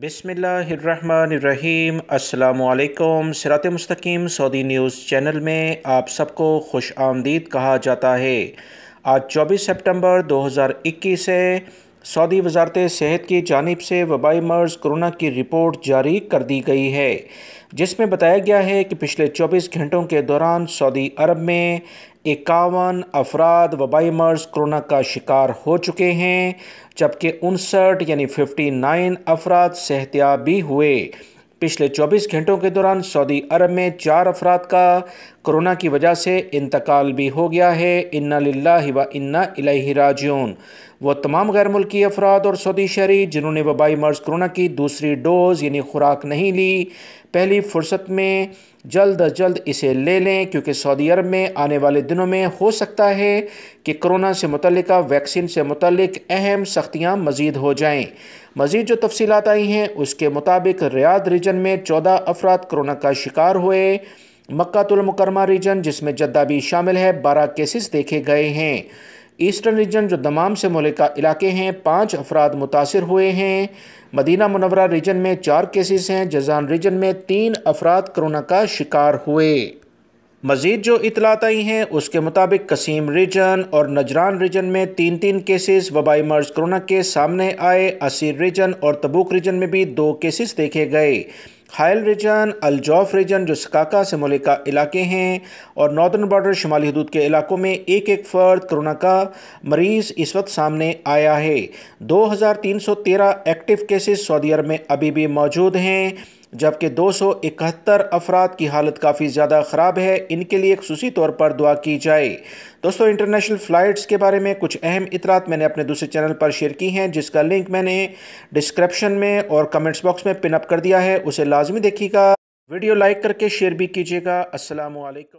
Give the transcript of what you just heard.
بسم اللہ الرحمن الرحیم۔ السلام علیکم۔ سرات مستقیم سعودی نیوز چینل میں آپ سب کو خوش آمدید کہا جاتا ہے۔ آج چوبیس سپٹمبر دو ہزار اکیس ہے۔ سعودی وزارت صحت کی جانب سے وبائی مرض کرونا کی رپورٹ جاری کر دی گئی ہے، جس میں بتایا گیا ہے کہ پچھلے چوبیس گھنٹوں کے دوران سعودی عرب میں اکاون افراد وبائی مرض کرونا کا شکار ہو چکے ہیں، جبکہ انسٹھ یعنی ففٹی نائن افراد صحتیابی ہوئے۔ پچھلے چوبیس گھنٹوں کے دوران سعودی عرب میں چار افراد کا کرونا کی وجہ سے انتقال بھی ہو گیا ہے۔ انا للہ و انا الیہ راجعون۔ وہ تمام غیر ملکی افراد اور سعودی شہری جنہوں نے وبائی مرض کرونا کی دوسری ڈوز یعنی خوراک نہیں لی، پہلی فرصت میں جلد از جلد اسے لے لیں، کیونکہ سعودی عرب میں آنے والے دنوں میں ہو سکتا ہے کہ کرونا سے متعلقہ ویکسین سے متعلق اہم سختیاں مزید ہو جائیں۔ مزید جو تفصیلات آئی ہیں، اس کے مطابق ریاض ریجن میں چودہ افراد کرونا کا شکار ہوئے۔ مکہ المکرمہ ریجن، جس میں جدہ بھی شامل ہے، بارہ کیسز دیکھے گئے ہیں۔ ایسٹرن ریجن جو دمام سے ملکہ علاقے ہیں، پانچ افراد متاثر ہوئے ہیں۔ مدینہ منورہ ریجن میں چار کیسز ہیں، جزان ریجن میں تین افراد کرونا کا شکار ہوئے۔ مزید جو اطلاعات آئی ہیں، اس کے مطابق قسیم ریجن اور نجران ریجن میں تین تین کیسز، وبائی مرض کرونا کے سامنے آئے، اسیر ریجن اور تبوک ریجن میں بھی دو کیسز دیکھے گئے۔ ہائل ریجن، الجوف ریجن جو سکاکا سے ملکہ علاقے ہیں اور ناردرن بارڈر شمالی حدود کے علاقوں میں ایک ایک فرد کرونا کا مریض اس وقت سامنے آیا ہے۔ دو ہزار تین سو تیرہ ایکٹیو کیسز سعودی عرب میں ابھی بھی موجود ہیں۔ جبکہ دو سو اکہتر افراد کی حالت کافی زیادہ خراب ہے، ان کے لیے خصوصی طور پر دعا کی جائے۔ دوستو، انٹرنیشنل فلائٹس کے بارے میں کچھ اہم اطلاعات میں نے اپنے دوسرے چینل پر شیئر کی ہیں، جس کا لنک میں نے ڈسکرپشن میں اور کمنٹس باکس میں پن اپ کر دیا ہے، اسے لازمی دیکھیے گا۔ ویڈیو لائک کر کے شیئر بھی کیجیے گا۔ السلام علیکم۔